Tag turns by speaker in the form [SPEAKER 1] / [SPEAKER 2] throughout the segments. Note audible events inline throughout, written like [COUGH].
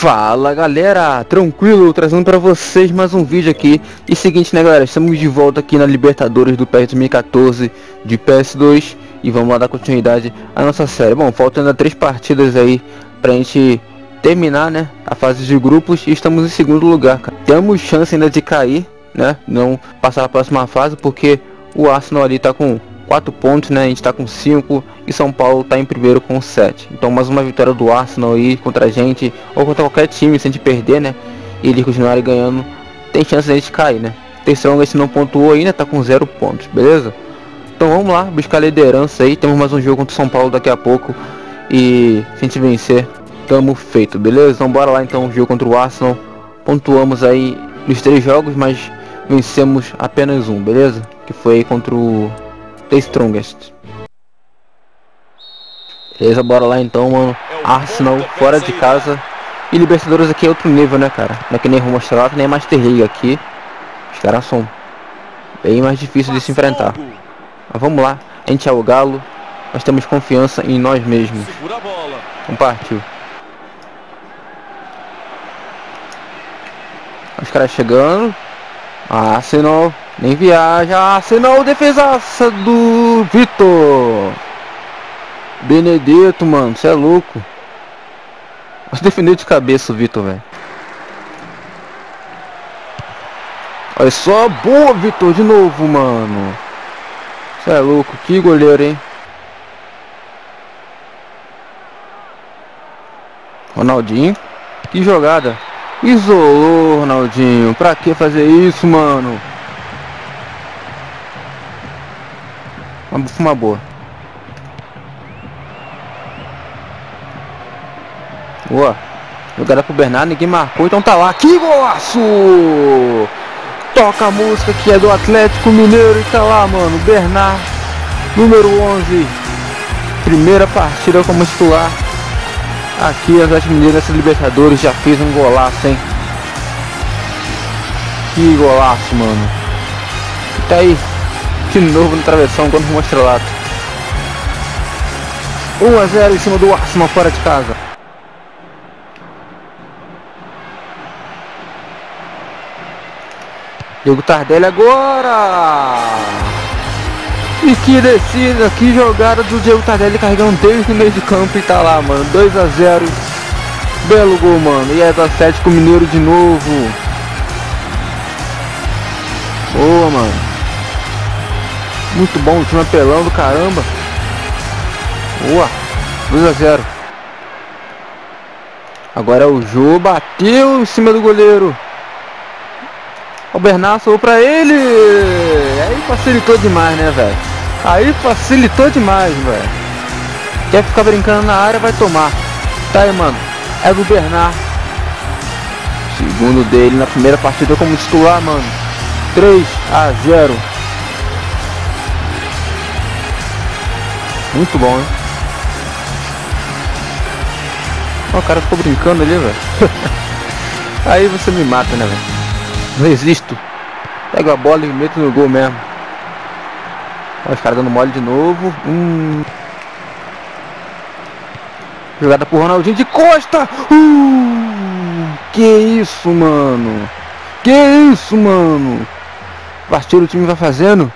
[SPEAKER 1] Fala galera, tranquilo, trazendo para vocês mais um vídeo aqui. E seguinte né galera, estamos de volta aqui na Libertadores do PES 2014 de PS2 E vamos lá dar continuidade à nossa série. Bom, faltam ainda três partidas aí pra gente terminar né, a fase de grupos. E estamos em segundo lugar, cara. Temos chance ainda de cair, né, não passar a próxima fase Porque o Arsenal ali tá com 4 pontos, né? A gente tá com 5 e São Paulo tá em primeiro com 7. Então mais uma vitória do Arsenal aí contra a gente, ou contra qualquer time, se a gente perder, né? E eles continuarem ganhando, tem chance de a gente cair, né? Terceiro esse não pontuou ainda, tá com 0 pontos, beleza? Então vamos lá, buscar a liderança aí. Temos mais um jogo contra o São Paulo daqui a pouco. E se a gente vencer, tamo feito, beleza? Então bora lá então, jogo contra o Arsenal. Pontuamos aí nos três jogos, mas vencemos apenas um, beleza? Que foi contra o The Strongest. Beleza, bora lá então, mano. Arsenal fora de casa. E Libertadores aqui é outro nível, né, cara? Não é que nem Rumo Estrelado, nem Master League aqui. Os caras são bem mais difíceis de se enfrentar. Mas vamos lá. A gente é o Galo. Nós temos confiança em nós mesmos. Partiu. Os caras chegando. Arsenal. Nem viaja. Arsenal, defesaça do Vitor. Benedito, mano. Você é louco. Defendeu de cabeça o Vitor, velho. Olha só. Boa, Vitor. De novo, mano. Você é louco. Que goleiro, hein. Ronaldinho. Que jogada. Isolou, Ronaldinho. Pra que fazer isso, mano? Uma, uma boa. Boa. Jogada pro Bernardo, ninguém marcou, então tá lá. Que golaço! Toca a música que é do Atlético Mineiro e tá lá, mano. Bernardo, número 11. Primeira partida como titular. Aqui, o Atlético Mineiro nessa Libertadores já fez um golaço, hein? Que golaço, mano. Tá aí, de novo no travessão contra o Mostrelato. 1 a 0 em cima do Arsenal fora de casa. Diego Tardelli agora! E que descida, que jogada do Diego Tardelli carregando desde o meio de campo e tá lá, mano. 2 a 0 Belo gol, mano. E é do Atlético Mineiro de novo. Boa, mano. Muito bom, o time apelando, caramba. Boa. 2 a 0. Agora o Jô bateu em cima do goleiro. O Bernardo soou pra ele. Aí facilitou demais, né, velho? Aí facilitou demais, velho. Quer ficar brincando na área, vai tomar. Tá aí, mano. É do Bernard. Segundo dele na primeira partida como titular, mano. 3 a 0. Muito bom, hein? O cara ficou brincando ali, velho. [LAUGHS] Aí você me mata, né, velho? Não existo. Pega a bola e meto no gol mesmo. Olha os caras dando mole de novo. Hum. Jogada por Ronaldinho de Costa. Uh, que isso, mano. Que isso, mano. Partiu o time vai fazendo.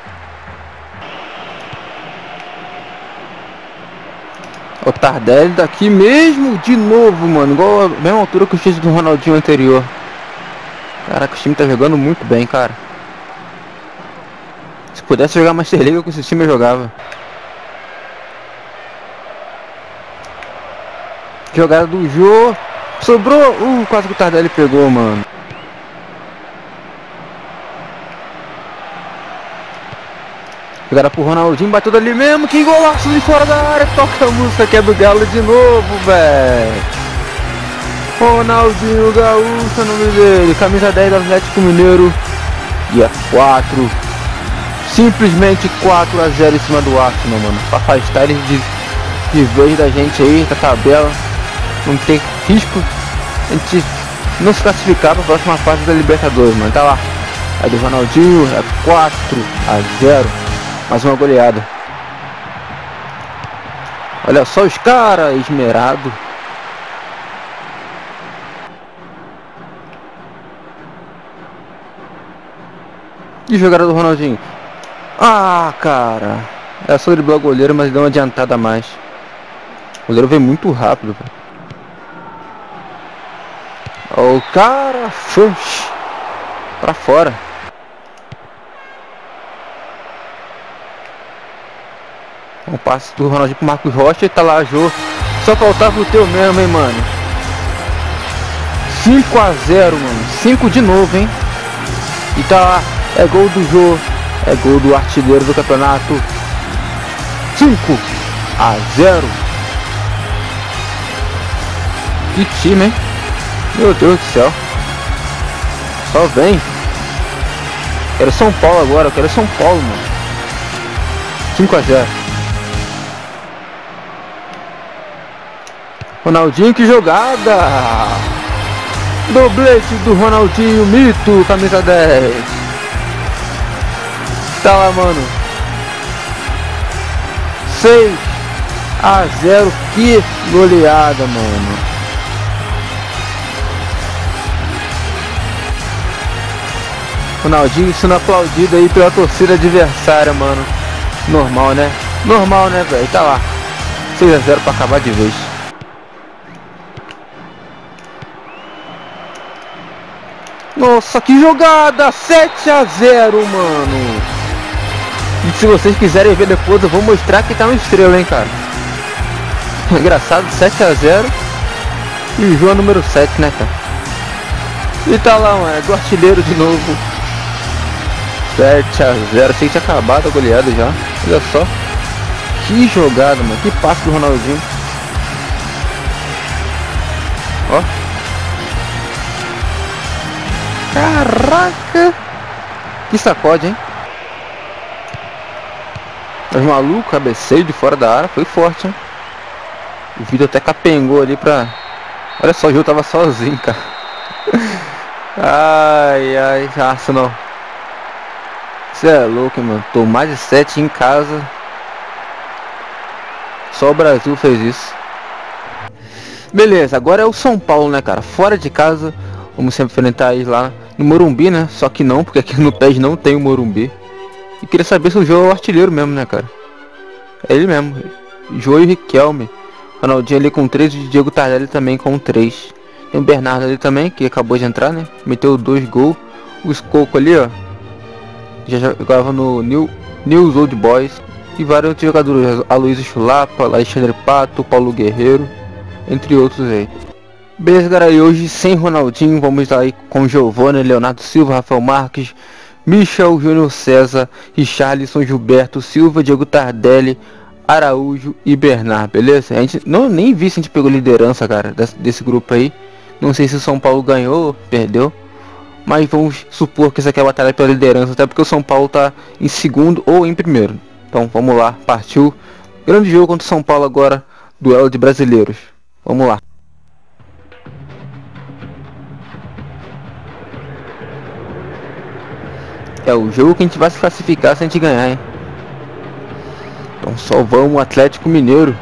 [SPEAKER 1] O Tardelli daqui mesmo de novo, mano. Igual a mesma altura que o X do Ronaldinho anterior. Caraca, o time tá jogando muito bem, cara. Se pudesse jogar Master League com esse time eu jogava. Jogada do Jô. Sobrou. Uh, quase que o Tardelli pegou, mano. Jogada pro Ronaldinho, bateu dali mesmo, que golaço de fora da área, toca a música que é do Galo de novo, velho. Ronaldinho Gaúcho, é nome dele, camisa 10 do Atlético Mineiro, é 4, simplesmente 4 a 0 em cima do Arsenal, mano, pra afastar eles de, de vez da gente aí, da tabela, não tem risco, a gente não se classificar pra próxima fase da Libertadores, mano, tá lá, é do Ronaldinho, é 4 a 0 mais uma goleada. Olha só os caras, esmerado. E jogada do Ronaldinho. Ah, cara. Era só driblar o goleiro, mas deu uma adiantada a mais. O goleiro veio muito rápido. Cara. O cara foi pra fora. Um passe do Ronaldinho pro Marcos Rocha e tá lá, Jô. Só faltava o teu mesmo, hein, mano. 5 a 0 mano. 5 de novo, hein. E tá lá. É gol do Jô. É gol do artilheiro do campeonato. 5 a 0. Que time, hein? Meu Deus do céu. Só vem. Quero São Paulo agora. Quero São Paulo, mano. 5 a 0. Ronaldinho, que jogada! Doblete do Ronaldinho, mito, camisa 10. Tá lá, mano. 6 a 0. Que goleada, mano. Ronaldinho sendo aplaudido aí pela torcida adversária, mano. Normal, né? Normal, né, velho? Tá lá. 6 a 0 para acabar de vez. Nossa, que jogada! 7 a 0, mano. E se vocês quiserem ver depois, eu vou mostrar que tá no estrela, hein, cara. [LAUGHS] Engraçado, 7 a 0 E João número 7, né, cara? E tá lá, mano, é do artilheiro de novo. 7 a 0 Achei que tinha acabado a goleada já. Olha só. Que jogada, mano. Que passe do Ronaldinho. Ó. Caraca! Que sacode, hein? Mas maluco, cabeceio de fora da área, foi forte, hein? O vídeo até capengou ali pra... Olha só, o Gil tava sozinho, cara. [LAUGHS] ai, ai, Arsenal. Você é louco, hein, mano. Tô mais de 7 em casa. Só o Brasil fez isso. Beleza, agora é o São Paulo, né, cara? Fora de casa. Vamos sempre enfrentar eles lá no Morumbi, né? Só que não, porque aqui no PES não tem o Morumbi. E queria saber se o João é o artilheiro mesmo, né, cara? É ele mesmo. João e Riquelme. Ronaldinho ali com 3 e Diego Tardelli também com 3. Tem o Bernardo ali também, que acabou de entrar, né? Meteu dois gols. O Scoco ali, ó. Já jogava no New, News Old Boys. E vários outros jogadores. Aloysio Chulapa, Alexandre Pato, Paulo Guerreiro. Entre outros aí. Beleza, galera, e hoje sem Ronaldinho, vamos lá aí com Giovanni, Leonardo Silva, Rafael Marques, Michel Júnior César, Richarlison Gilberto Silva, Diego Tardelli, Araújo e Bernard, beleza? A gente não nem vi se a gente pegou liderança, cara, desse, desse grupo aí. Não sei se o São Paulo ganhou ou perdeu. Mas vamos supor que essa aqui é a batalha pela liderança, até porque o São Paulo tá em segundo ou em primeiro. Então vamos lá, partiu. Grande jogo contra o São Paulo agora, duelo de brasileiros. Vamos lá. É o jogo que a gente vai se classificar se a gente ganhar, hein? Então só vamos Atlético Mineiro.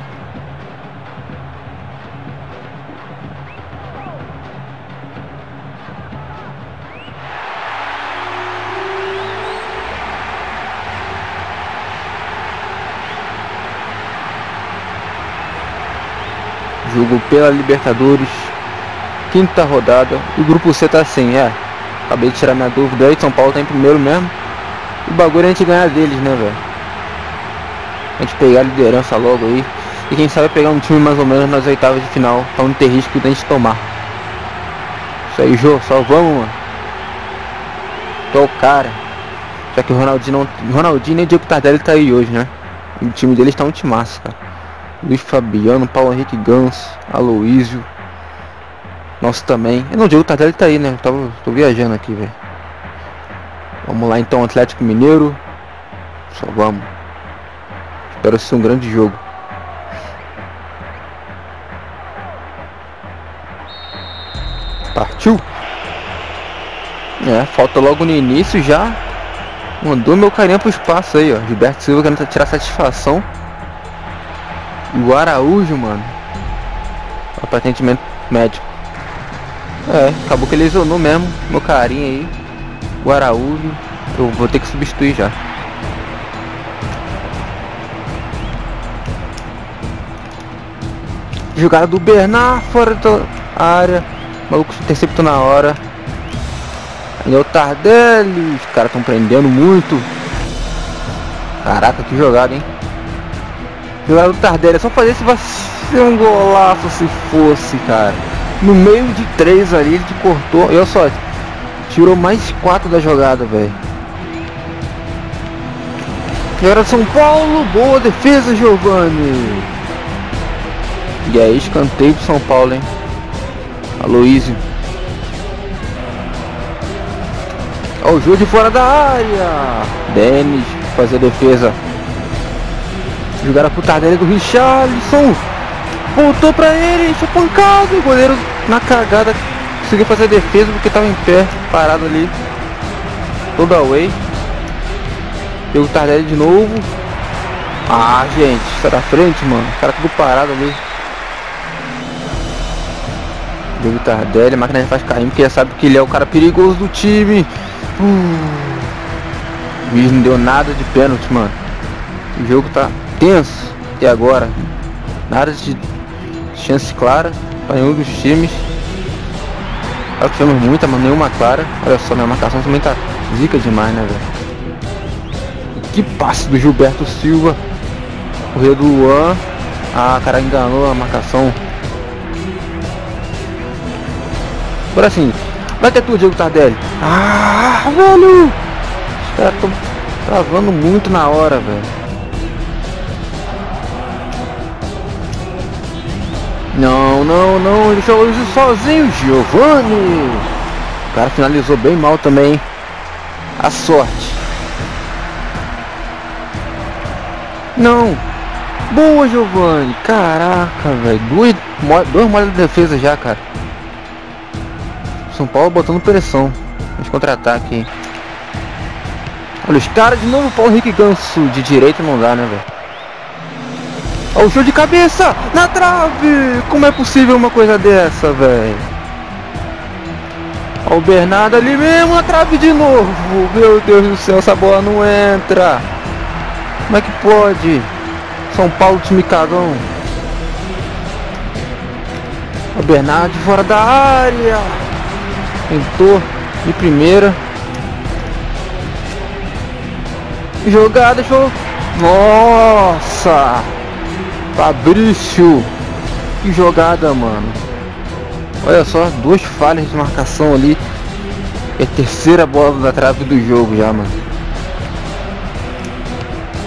[SPEAKER 1] Jogo pela Libertadores, quinta rodada. O grupo C tá assim, é. Acabei de tirar minha dúvida aí, São Paulo tá em primeiro mesmo. O bagulho é a gente ganhar deles, né, velho? A gente pegar a liderança logo aí. E quem sabe pegar um time mais ou menos nas oitavas de final, pra não ter risco de a gente tomar. Isso aí, Jô, só vamos, mano. Tô o cara. Já que o Ronaldinho não. Ronaldinho nem o Diego Tardelli tá aí hoje, né? o time deles tá um timaço, cara. Luiz Fabiano, Paulo Henrique Gans, Aloísio. Nosso também. Eu não digo o Tardelli tá aí, né? tava, tô viajando aqui, velho. Vamos lá então, Atlético Mineiro. Só vamos. Espero ser um grande jogo. Partiu. É, falta logo no início já. Mandou meu carinha pro espaço aí, ó. Gilberto Silva querendo tirar satisfação. E o Araújo, mano. Aparentemente médico. É, acabou que ele lesionou mesmo, meu carinha aí. O Araújo. Eu vou ter que substituir já. Jogada do Bernard fora da área. O maluco interceptou na hora. Aí é o Tardelli. Os caras estão prendendo muito. Caraca, que jogada, hein? Jogada do Tardelli. É só fazer esse ser um golaço se fosse, cara. No meio de três ali, ele cortou. Olha só, tirou mais quatro da jogada, velho. Agora São Paulo, boa defesa, Giovanni. E aí, escanteio pro São Paulo, hein? Aloísio. Olha o de fora da área. Denis fazer defesa. Jogaram pro Tardelli do Richarlison. Voltou pra ele, foi pancado. O goleiro na cagada conseguiu fazer a defesa porque tava em pé, parado ali. Todo away. Pegou o Tardelli de novo. Ah, gente, sai da frente, mano. O cara tudo parado ali. Deu o Tardelli, a máquina faz cair porque já sabe que ele é o cara perigoso do time. Uh. O não deu nada de pênalti, mano. O jogo tá tenso. E agora? Nada de chance clara para nenhum dos times. Que tivemos muita, mas nenhuma clara. Olha só, minha marcação também tá zica demais, né, velho? Que passe do Gilberto Silva. Correu do Luan. Ah, cara enganou a marcação. Por assim. Vai ter tudo, Diego Tardelli. Ah, velho! Os caras estão travando muito na hora, velho. Não, não, não, ele deixou isso sozinho, Giovanni. O cara finalizou bem mal também. A sorte. Não. Boa, Giovanni. Caraca, velho. Duas, duas modas de defesa já, cara. São Paulo botando pressão. Vamos contra-ataque. Olha os caras de novo. Paulo Henrique Ganso de direita não dá, né, velho? Olha o show de cabeça! Na trave! Como é possível uma coisa dessa, velho? O Bernardo ali mesmo, na trave de novo! Meu Deus do céu, essa bola não entra! Como é que pode? São Paulo, time cagão. O Bernardo fora da área. Tentou de primeira. Jogada, show. Nossa! Fabrício! Que jogada, mano. Olha só, duas falhas de marcação ali. É a terceira bola da trave do jogo já, mano.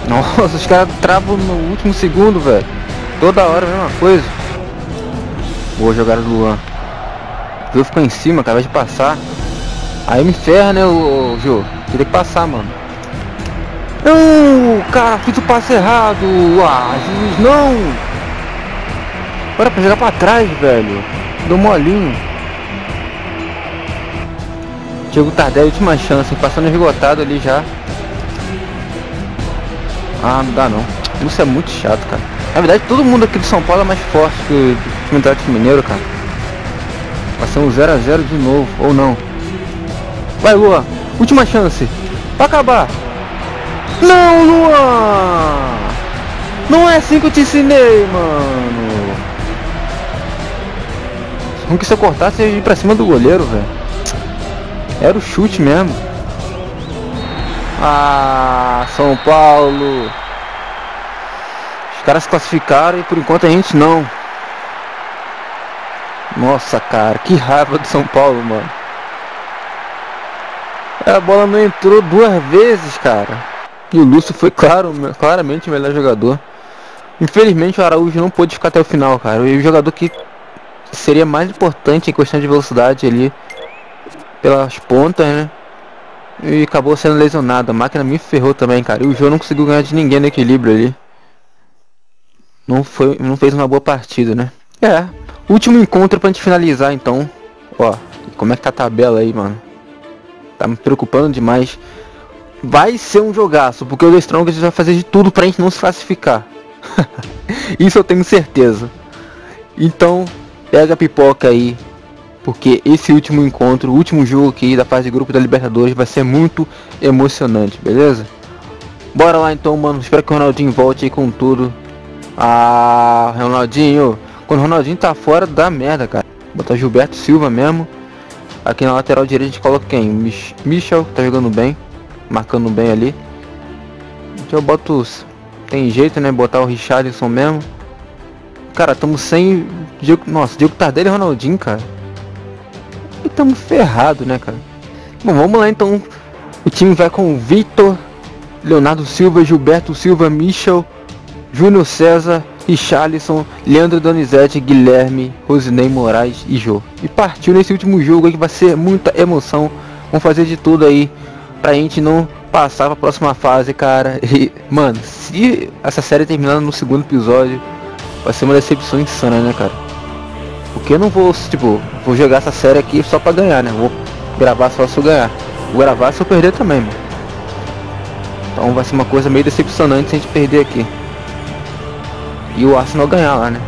[SPEAKER 1] Nossa, os caras travam no último segundo, velho. Toda hora a mesma coisa. Boa jogada do Luan. O Jô ficou em cima, acabou de passar. Aí me ferra, né, o, o Jô. Teria que passar, mano. Não, cara, fiz o passe errado. Ah, juiz, não. Bora pra jogar pra trás, velho. Deu molinho. Diego Tardelli, última chance, passando esgotado ali já. Ah, não dá não. Isso é muito chato, cara. Na verdade, todo mundo aqui do São Paulo é mais forte que o time do Atlético Mineiro, cara. Passamos 0x0 de novo, ou não. Vai, Lua. Última chance. Pra acabar. Não, Luan! Não é assim que eu te ensinei, mano. Como que se eu cortasse eu ir pra cima do goleiro, velho? Era o chute mesmo. Ah, São Paulo. Os caras se classificaram e por enquanto a gente não. Nossa, cara, que raiva do São Paulo, mano. A bola não entrou duas vezes, cara. E o Lúcio foi claro, claramente o melhor jogador. Infelizmente o Araújo não pôde ficar até o final, cara. E o jogador que seria mais importante em questão de velocidade ali pelas pontas, né? E acabou sendo lesionado. A máquina me ferrou também, cara. E o João não conseguiu ganhar de ninguém no equilíbrio ali. Não, foi, não fez uma boa partida, né? É. Último encontro pra gente finalizar então. Ó, como é que tá a tabela aí, mano? Tá me preocupando demais vai ser um jogaço, porque o The Strongest vai fazer de tudo pra gente não se classificar. [LAUGHS] Isso eu tenho certeza. Então, pega a pipoca aí Porque esse último encontro, o último jogo aqui da fase de grupo da Libertadores vai ser muito emocionante, beleza? Bora lá então, mano. Espero que o Ronaldinho volte aí com tudo. Ah, Ronaldinho. Quando o Ronaldinho tá fora, dá merda, cara. Botar Gilberto Silva mesmo. Aqui na lateral direita a gente coloca quem? Mich Michel, tá jogando bem. Marcando bem ali. Aqui eu boto... Tem jeito, né? Botar o Richardson mesmo. Cara, tamo sem... Diego... Nossa, Diego Tardelli e Ronaldinho, cara. E tamo ferrado, né, cara? Bom, vamos lá então. O time vai com Vitor, Leonardo Silva, Gilberto Silva, Michel, Júnior César, Richarlison, Leandro Donizete, Guilherme, Rosinei Moraes e Jô. E partiu nesse último jogo aí que vai ser muita emoção. Vamos fazer de tudo aí pra gente não passar pra próxima fase, cara. [LAUGHS] E, mano, se essa série terminar no segundo episódio, vai ser uma decepção insana, né, cara? Porque eu não vou, tipo, vou jogar essa série aqui só pra ganhar, né? Vou gravar só se eu ganhar. Vou gravar se eu perder também, mano. Então vai ser uma coisa meio decepcionante se a gente perder aqui. E o Arsenal ganhar lá, né?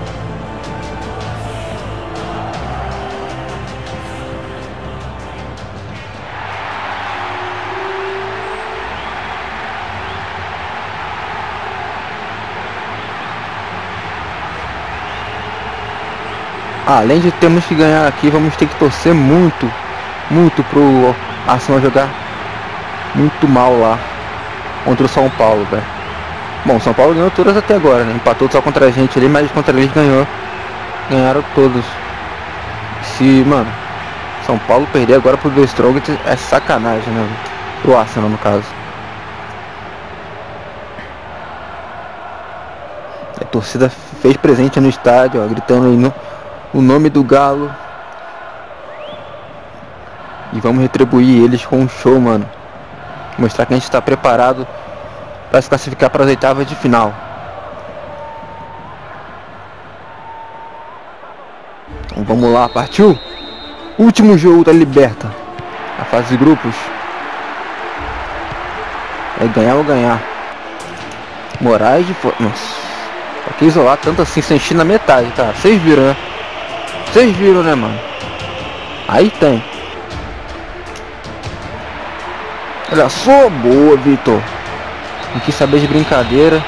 [SPEAKER 1] Além de termos que ganhar aqui, vamos ter que torcer muito, muito pro Arsenal jogar muito mal lá contra o São Paulo, velho. Bom, São Paulo ganhou todas até agora, né? Empatou só contra a gente ali, mas contra eles ganhou. Ganharam todos. Se, mano, São Paulo perder agora pro The Strongest é sacanagem, né? Pro Arsenal, no caso. A torcida fez presente no estádio, ó, gritando aí no, o nome do Galo. E vamos retribuir eles com um show, mano. Mostrar que a gente está preparado para se classificar para as oitavas de final. Então vamos lá, partiu! Último jogo da Liberta. A fase de grupos. É ganhar ou ganhar. Moraes de Nossa. Pra que isolar tanto assim sem na metade, tá? Vocês viram, né? Vocês viram, né, mano? Aí tem. Olha só, boa, Vitor. Não quis saber de brincadeira.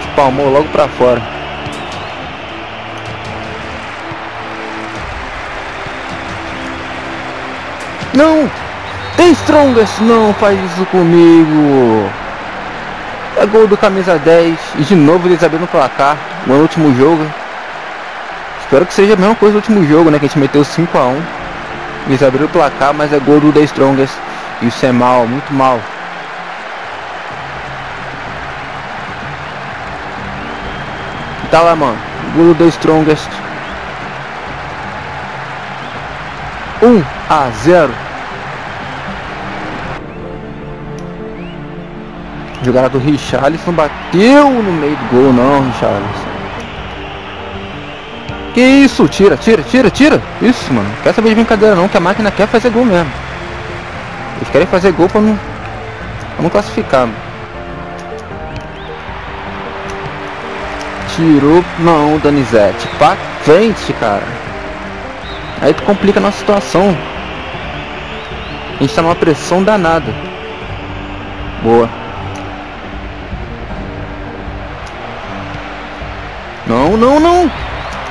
[SPEAKER 1] Espalmou logo pra fora. Não! Tem Strongest! Não faz isso comigo! É gol do camisa 10. E de novo eles abriram o placar no último jogo. Espero que seja a mesma coisa do último jogo, né? Que a gente meteu 5x1. Eles abriram o placar, mas é gol do The Strongest. Isso é mal, muito mal. Tá lá, mano. Golo do Strongest. 1 a 0. Jogada do Richarlison bateu no meio do gol, não, Richarlison. Que isso? Tira, tira, tira, tira. Isso, mano. Quer saber de brincadeira não, que a máquina quer fazer gol mesmo. Eles querem fazer gol pra não, pra não classificar. Mano. Tirou. Não, Danizete. Pra frente, cara. Aí tu complica a nossa situação. A gente tá numa pressão danada. Boa. Não, não, não.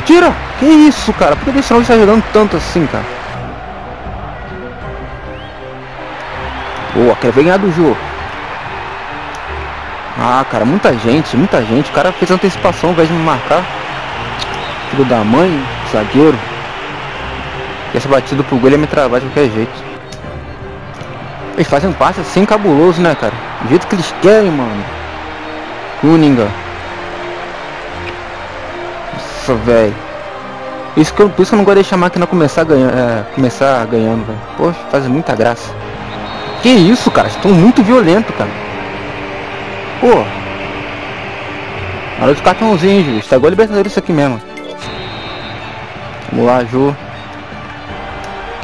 [SPEAKER 1] Tira. Que isso, cara? Por que esse está jogando tanto assim, cara? Boa, quer ganhar do jogo. Ah, cara, muita gente, muita gente. O cara fez antecipação ao invés de me marcar. Filho da mãe, zagueiro. E essa batida pro gol ia me travar de qualquer jeito. Eles fazem um passe assim cabuloso, né, cara? Do jeito que eles querem, mano. Kuninga. Nossa, velho. Isso que eu, por isso que eu não gosto de deixar a máquina começar ganhando, é, começar ganhando, velho. Poxa, faz muita graça. Que isso, cara? Estão muito violento, cara. Pô. Hora de cartãozinho, Ju. Estragou a Libertadores isso aqui mesmo. Vamos lá, Ju.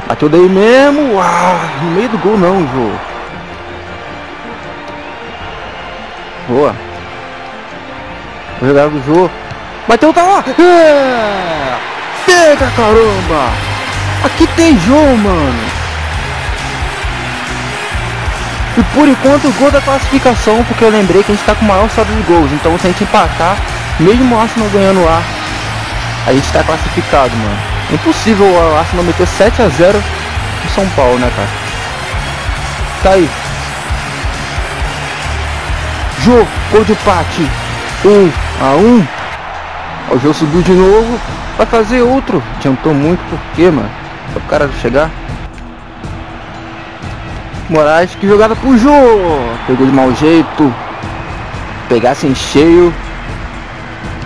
[SPEAKER 1] Bateu daí mesmo. Uau, no meio do gol não, Ju. Boa. Vou jogar do Ju. Bateu, tá lá. É! Pega, caramba. Aqui tem jogo, mano. E por enquanto o gol da classificação, porque eu lembrei que a gente tá com o maior saldo de gols. Então se a gente empatar, mesmo o Arsenal ganhando lá, a gente tá classificado, mano. Impossível o Arsenal meter 7 a 0 no São Paulo, né, cara? Tá aí. Jô, gol de empate. 1 um a 1. Um. O Jô subiu de novo. Vai fazer outro. Adiantou muito, por quê, mano? Só o cara chegar. Moraes, que jogada pro Jô. Pegou de mau jeito. Pegasse em cheio.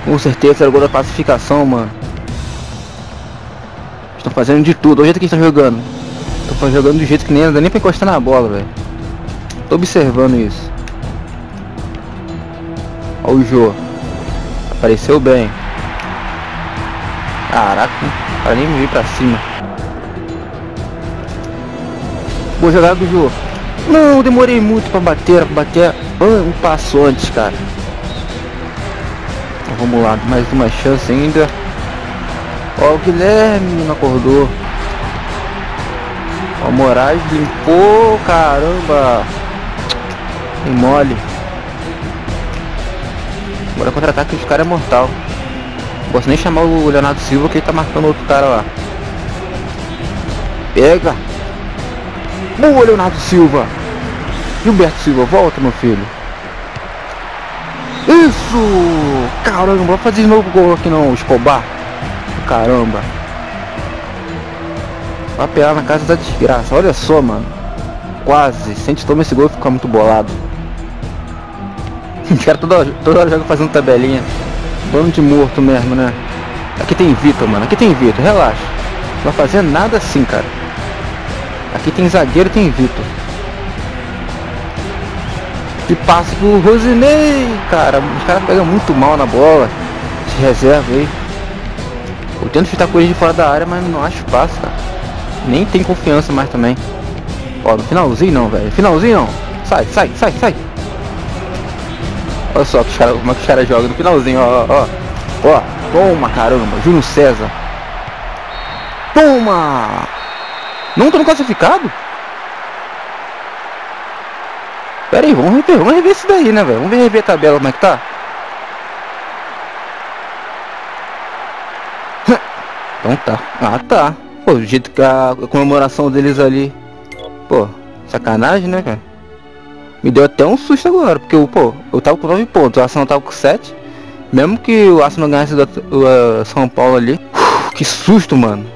[SPEAKER 1] Com certeza era o gol da classificação, mano. Estão fazendo de tudo. O jeito que estão jogando. Estão jogando do jeito que nem anda nem pra encostar na bola, velho. Tô observando isso. Olha o Jô. Apareceu bem. Caraca, para nem vir pra cima. Boa jogada do Jô. Não, demorei muito pra bater, pra bater um passo antes, cara. Então, vamos lá, mais uma chance ainda. Ó, o Guilherme não acordou. Ó, o Moraes limpou, caramba. Tem mole. Agora contra-ataque dos caras é mortal. Não posso nem chamar o Leonardo Silva que ele tá marcando outro cara lá. Pega. Boa, Leonardo Silva. Gilberto Silva, volta, meu filho. Isso! Caramba, vou fazer de novo gol aqui não, Escobar. Caramba. Vai pegar na casa da desgraça. Olha só, mano. Quase. Se a gente toma esse gol, fica muito bolado. Os caras toda, toda hora jogam fazendo tabelinha. Bando de morto mesmo, né? Aqui tem Vitor, mano. Aqui tem Vitor, relaxa. Não vai fazer nada assim, cara. Aqui tem zagueiro tem Vitor. E passa pro Rosinei, cara. Os caras pegam muito mal na bola. Se reserva aí. Eu tento chutar com ele de fora da área, mas não acho fácil, cara. Nem tem confiança mais também. Ó, no finalzinho não, velho. Finalzinho não. Sai, sai, sai, sai. Olha só que cara, como é que os caras jogam no finalzinho, ó, ó. Ó, toma caramba, Júnior César. Toma! Não tô no classificado? Pera aí, vamos rever, vamos rever isso daí, né, velho? Vamos rever a tabela como é que tá. [LAUGHS] Então tá. Ah, tá. Pô, jeito que a comemoração deles ali. Pô, sacanagem, né, cara? Me deu até um susto agora, porque pô, eu tava com 9 pontos, o Arsenal tava com 7. Mesmo que o Arsenal ganhasse do São Paulo ali. Uf, que susto, mano.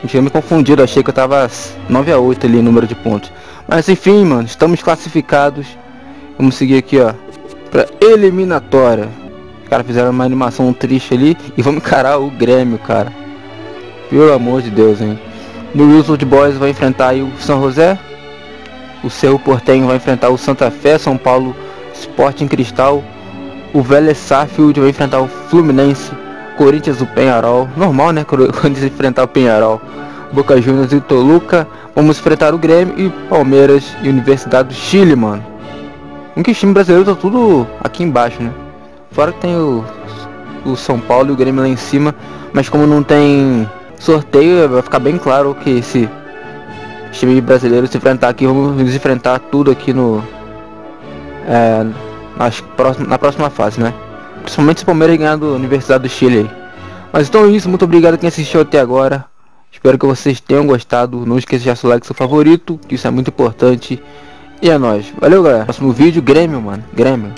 [SPEAKER 1] Eu tinha me confundido, achei que eu tava 9 a 8 ali, número de pontos. Mas enfim, mano, estamos classificados. Vamos seguir aqui, ó. Pra eliminatória. Os caras fizeram uma animação triste ali. E vamos encarar o Grêmio, cara. Pelo amor de Deus, hein. No Wilson de Boys vai enfrentar aí o São José o seu Portenho vai enfrentar o Santa Fé, São Paulo Sporting Cristal, o Vélez Sarsfield vai enfrentar o Fluminense, Corinthians o Penharol, normal né, [LAUGHS] eles enfrentar o Penharol, Boca Juniors e o Toluca, vamos enfrentar o Grêmio e Palmeiras e Universidade do Chile, mano. Um que time brasileiro tá tudo aqui embaixo, né? Fora que tem o, o São Paulo e o Grêmio lá em cima, mas como não tem sorteio, vai ficar bem claro que esse time brasileiro se enfrentar aqui, vamos enfrentar tudo aqui no é, nas próxima, na próxima fase, né? Principalmente se o Palmeiras ganhar do Universidade do Chile. Mas então é isso, muito obrigado quem assistiu até agora. Espero que vocês tenham gostado. Não esqueça de deixar seu like, seu favorito, que isso é muito importante. E é nóis. Valeu, galera. Próximo vídeo, Grêmio, mano. Grêmio.